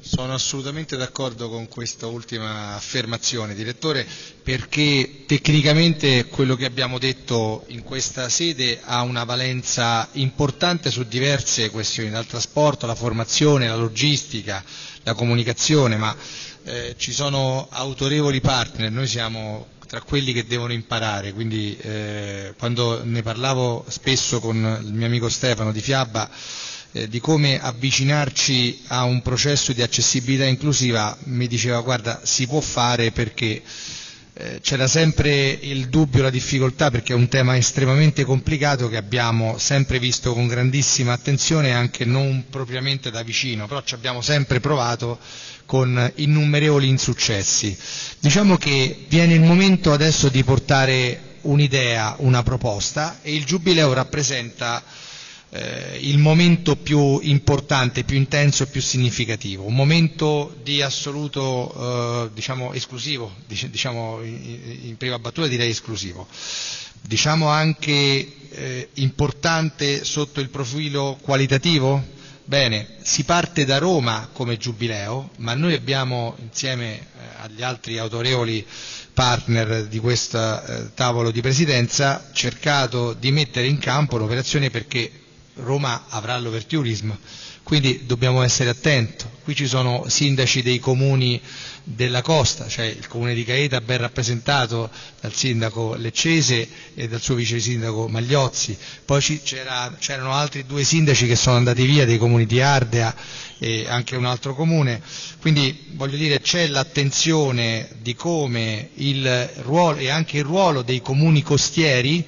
Sono assolutamente d'accordo con questa ultima affermazione, direttore, perché tecnicamente quello che abbiamo detto in questa sede ha una valenza importante su diverse questioni, dal trasporto, la formazione, la logistica, la comunicazione, ma eh, ci sono autorevoli partner, noi siamo tra quelli che devono imparare, quindi eh, quando ne parlavo spesso con il mio amico Stefano di Fiabba, eh, di come avvicinarci a un processo di accessibilità inclusiva, mi diceva guarda si può fare perché eh, c'era sempre il dubbio, la difficoltà perché è un tema estremamente complicato che abbiamo sempre visto con grandissima attenzione anche non propriamente da vicino, però ci abbiamo sempre provato con innumerevoli insuccessi. Diciamo che viene il momento adesso di portare un'idea, una proposta e il Giubileo rappresenta eh, il momento più importante, più intenso e più significativo, un momento di assoluto eh, diciamo, esclusivo, diciamo in, prima battuta direi esclusivo, diciamo anche eh, importante sotto il profilo qualitativo. Bene, si parte da Roma come giubileo, ma noi abbiamo insieme eh, agli altri autorevoli partner di questo eh, tavolo di presidenza cercato di mettere in campo un'operazione perché Roma avrà l'overtourism, quindi dobbiamo essere attenti. Qui ci sono sindaci dei comuni della costa, cioè il comune di Gaeta ben rappresentato dal sindaco Leccese e dal suo vice sindaco Magliozzi, poi c'era, c'erano altri due sindaci che sono andati via dei comuni di Ardea e anche un altro comune, quindi voglio dire c'è l'attenzione di come il ruolo e anche il ruolo dei comuni costieri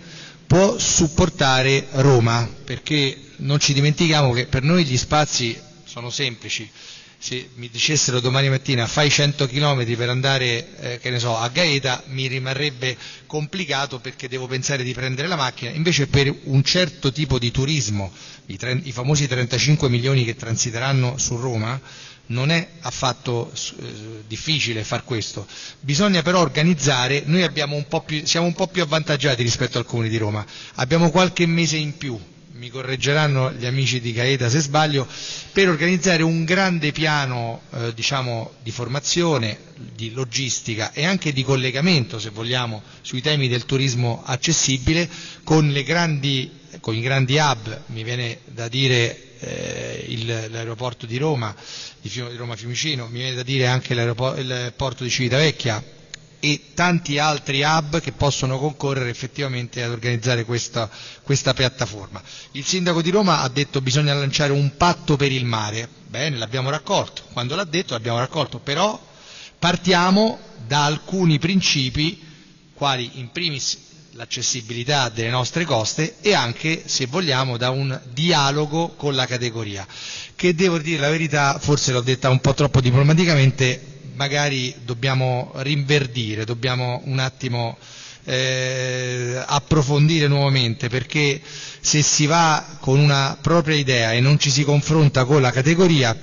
può supportare Roma, perché non ci dimentichiamo che per noi gli spazi sono semplici. Se mi dicessero domani mattina fai 100 km per andare eh, so, a Gaeta mi rimarrebbe complicato perché devo pensare di prendere la macchina, invece per un certo tipo di turismo, i, i famosi 35 milioni che transiteranno su Roma, non è affatto eh, difficile far questo, bisogna però organizzare, noi un più, siamo un po' più avvantaggiati rispetto al Comune di Roma, abbiamo qualche mese in più, mi correggeranno gli amici di Gaeta se sbaglio, per organizzare un grande piano eh, diciamo, di formazione, di logistica e anche di collegamento, se vogliamo, sui temi del turismo accessibile con, grandi, con i grandi hub, mi viene da dire eh, il, l'aeroporto di Roma, di, Roma Fiumicino, mi viene da dire anche il porto di Civitavecchia e tanti altri hub che possono concorrere effettivamente ad organizzare questa, questa piattaforma. Il sindaco di Roma ha detto che bisogna lanciare un patto per il mare, bene, l'abbiamo raccolto, quando l'ha detto l'abbiamo raccolto, però partiamo da alcuni principi, quali in primis l'accessibilità delle nostre coste e anche, se vogliamo, da un dialogo con la categoria, che devo dire la verità, forse l'ho detta un po' troppo diplomaticamente, magari dobbiamo rinverdire, dobbiamo un attimo eh, approfondire nuovamente, perché se si va con una propria idea e non ci si confronta con la categoria,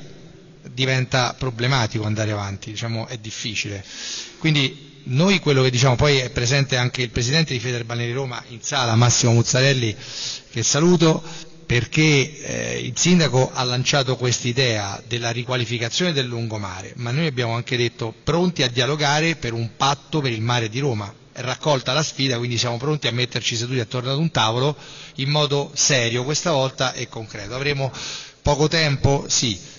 diventa problematico andare avanti, diciamo, è difficile. Quindi noi quello che diciamo, poi è presente anche il presidente di Federbalneari Roma in sala, Massimo Muzzarelli, che saluto, perché eh, il sindaco ha lanciato quest'idea della riqualificazione del lungomare, ma noi abbiamo anche detto pronti a dialogare per un patto per il mare di Roma. È raccolta la sfida, quindi siamo pronti a metterci seduti attorno ad un tavolo in modo serio questa volta e concreto. Avremo poco tempo? Sì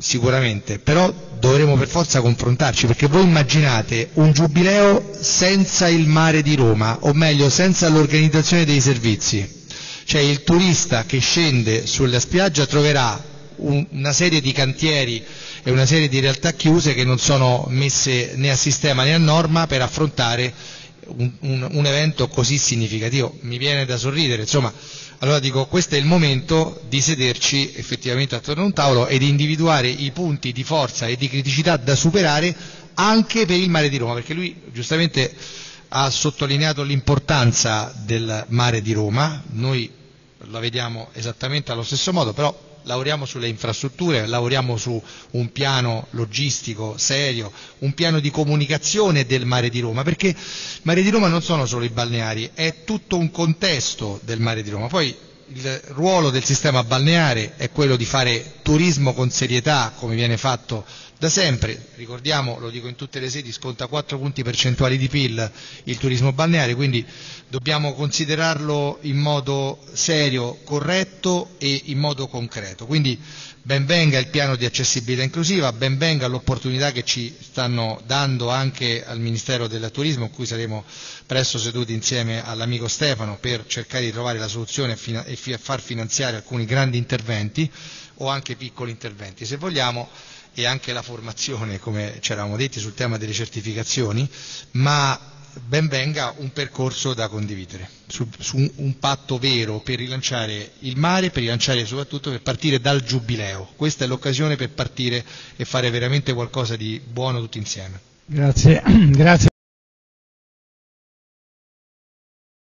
sicuramente, però dovremo per forza confrontarci, perché voi immaginate un giubileo senza il mare di Roma, o meglio senza l'organizzazione dei servizi. Cioè il turista che scende sulla spiaggia troverà un, una serie di cantieri e una serie di realtà chiuse che non sono messe né a sistema né a norma per affrontare un, un, un evento così significativo. Mi viene da sorridere, insomma, allora dico, questo è il momento di sederci effettivamente attorno a un tavolo e di individuare i punti di forza e di criticità da superare anche per il mare di Roma, perché lui giustamente ha sottolineato l'importanza del mare di Roma, noi la vediamo esattamente allo stesso modo, però lavoriamo sulle infrastrutture, lavoriamo su un piano logistico serio, un piano di comunicazione del mare di Roma, perché il mare di Roma non sono solo i balneari, è tutto un contesto del mare di Roma. Poi il ruolo del sistema balneare è quello di fare turismo con serietà come viene fatto da sempre, ricordiamo, lo dico in tutte le sedi, sconta 4 punti percentuali di PIL il turismo balneare, quindi dobbiamo considerarlo in modo serio, corretto e in modo concreto. Quindi ben venga il piano di accessibilità inclusiva, ben venga l'opportunità che ci stanno dando anche al Ministero del Turismo, in cui saremo presto seduti insieme all'amico Stefano per cercare di trovare la soluzione e far finanziare alcuni grandi interventi o anche piccoli interventi. Se vogliamo e anche la formazione, come ci eravamo detti, sul tema delle certificazioni, ma ben venga un percorso da condividere, su, su un, patto vero per rilanciare il mare, per rilanciare soprattutto per partire dal giubileo. Questa è l'occasione per partire e fare veramente qualcosa di buono tutti insieme. Grazie. Grazie.